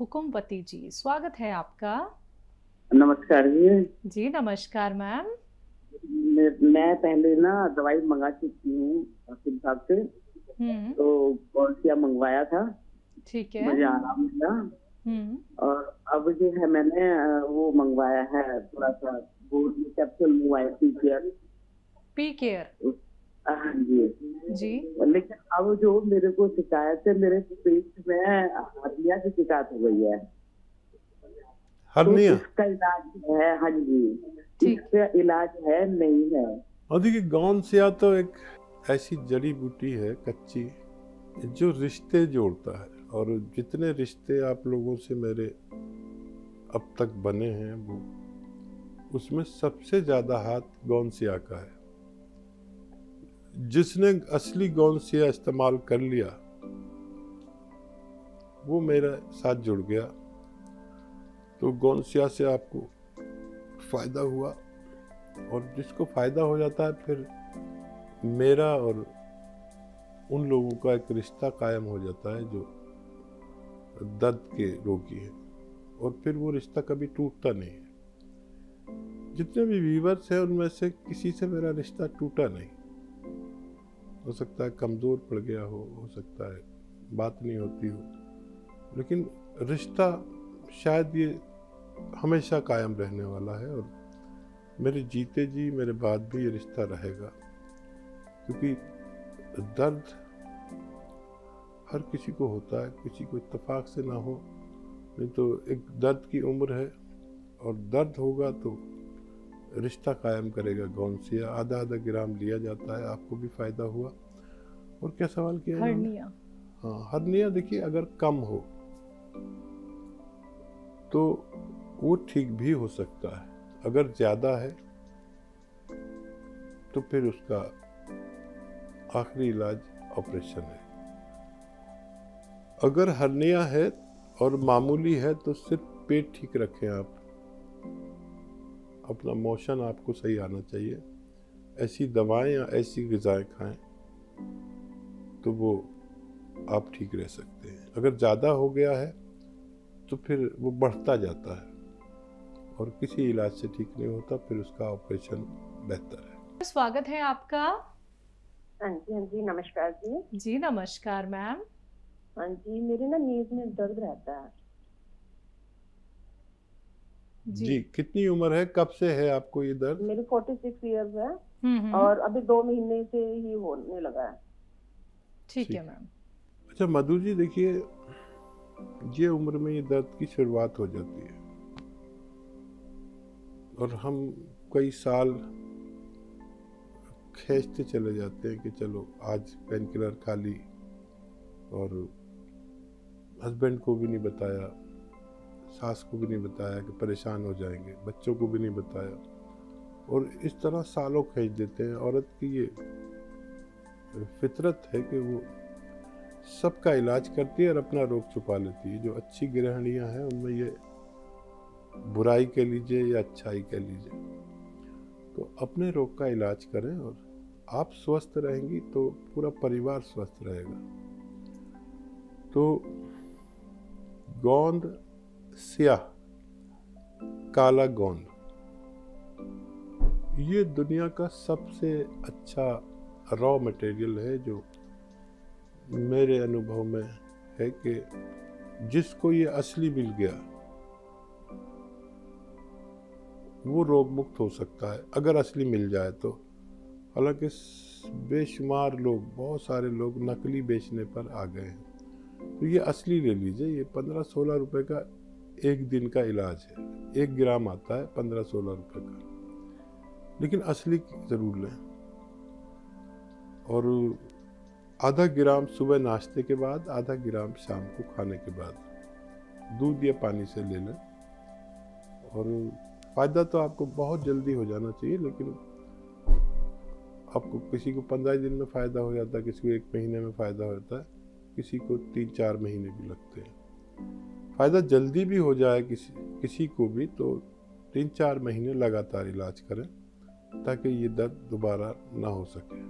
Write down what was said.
हुकुमपति जी स्वागत है आपका। नमस्कार जी। जी नमस्कार मैम। मैं पहले ना दवाई मंगा चुकी हूँ हाकिम साहब से। हम्म। तो कौनसिया मंगवाया था। ठीक है। मुझे आराम मिला। हम्म। और अब जो है मैंने वो मंगवाया है थोड़ा सा वो कैप्सूल मंगवाया पी केयर। P care. हाँ जी। जी। लेकिन अब जो मेरे को शिकायत है मेरे पेट में हर्निया की शिकायत हो गई है। तो हर्निया इसका इलाज है हाँ जी। ठीक। इसका इलाज है नहीं है। और देखिए गौन सिया तो एक ऐसी जड़ी बूटी है कच्ची जो रिश्ते जोड़ता है। और जितने रिश्ते आप लोगों से मेरे अब तक बने हैं वो उसमें सबसे ज़्यादा हाथ गौन सिया का है। जिसने असली गौन सिया इस्तेमाल कर लिया, वो मेरे साथ जुड़ गया। तो गौन सिया से आपको फ़ायदा हुआ और जिसको फ़ायदा हो जाता है, फिर मेरा और उन लोगों का एक रिश्ता कायम हो जाता है जो दर्द के रोगी हैं। और फिर वो रिश्ता कभी टूटता नहीं है। जितने भी व्यूवर्स हैं, उनमें से किसी से मेरा रिश्ता टूटा नहीं। हो सकता है कमज़ोर पड़ गया हो हो सकता है, बात नहीं होती हो। लेकिन रिश्ता शायद ये हमेशा कायम रहने वाला है और मेरे जीते जी, मेरे बाद भी ये रिश्ता रहेगा। क्योंकि दर्द हर किसी को होता है, किसी को इत्तेफाक से ना हो। नहीं तो एक दर्द की उम्र है और दर्द होगा तो रिश्ता कायम करेगा गौन सिया आधा आधा ग्राम लिया जाता है आपको भी फ़ायदा हुआ। और क्या सवाल किया? हर्निया। हाँ हर्निया देखिए अगर कम हो तो वो ठीक भी हो सकता है। अगर ज़्यादा है तो फिर उसका आखिरी इलाज ऑपरेशन है। अगर हरनिया है और मामूली है तो सिर्फ़ पेट ठीक रखें आप। अपना मोशन आपको सही आना चाहिए। ऐसी दवाएँ या ऐसी गज़ाएँ खाएँ तो वो आप ठीक रह सकते हैं। अगर ज़्यादा हो गया है तो फिर वो बढ़ता जाता है और किसी इलाज से ठीक नहीं होता फिर उसका ऑपरेशन बेहतर है। स्वागत है आपका। हाँ जी हाँ जी नमस्कार जी। जी नमस्कार मैम। हाँ जी मेरे ना नीज में दर्द रहता है। जी, जी कितनी उम्र है? कब से है आपको ये दर्द? मेरी फोर्टी सिक्स ईयर्स है। हम्म हम्म, और अभी दो महीने से ही होने लगा है। ठीक है मैम। अच्छा मधु जी देखिए ये उम्र में ये दर्द की शुरुआत हो जाती है। और हम कई साल खींचते चले जाते हैं कि चलो आज पेन किलर खा ली और हस्बैंड को भी नहीं बताया। सास को भी नहीं बताया कि परेशान हो जाएँगे, बच्चों को भी नहीं बताया। और इस तरह सालों खींच देते हैं। औरत की ये फितरत है कि वो सबका इलाज करती है और अपना रोग छुपा लेती है। जो अच्छी गृहणियाँ हैं, उनमें ये बुराई कह लीजिए या अच्छाई कह लीजिए। तो अपने रोग का इलाज करें और आप स्वस्थ रहेंगी तो पूरा परिवार स्वस्थ रहेगा। तो गोंद स्याह काला गोंद। ये दुनिया का सबसे अच्छा रॉ मटेरियल है जो मेरे अनुभव में है कि जिसको ये असली मिल गया, वो रोग मुक्त हो सकता है, अगर असली मिल जाए तो। हालाँकि बेशुमार लोग, बहुत सारे लोग नकली बेचने पर आ गए हैं। तो ये असली ले लीजिए, ये पंद्रह सोलह रुपए का एक दिन का इलाज है। एक ग्राम आता है, पंद्रह सोलह रुपए का। लेकिन असली ज़रूर लें। और आधा ग्राम सुबह नाश्ते के बाद, आधा ग्राम शाम को खाने के बाद। दूध या पानी से ले लें। और फ़ायदा तो आपको बहुत जल्दी हो जाना चाहिए, लेकिन आपको किसी को पंद्रह दिन में फ़ायदा हो जाता है, किसी को एक महीने में फ़ायदा हो जाता है, किसी को तीन चार महीने भी लगते हैं। फ़ायदा जल्दी भी हो जाए किसी किसी को भी तो तीन चार महीने लगातार इलाज करें, ताकि ये दर्द दोबारा ना हो सके।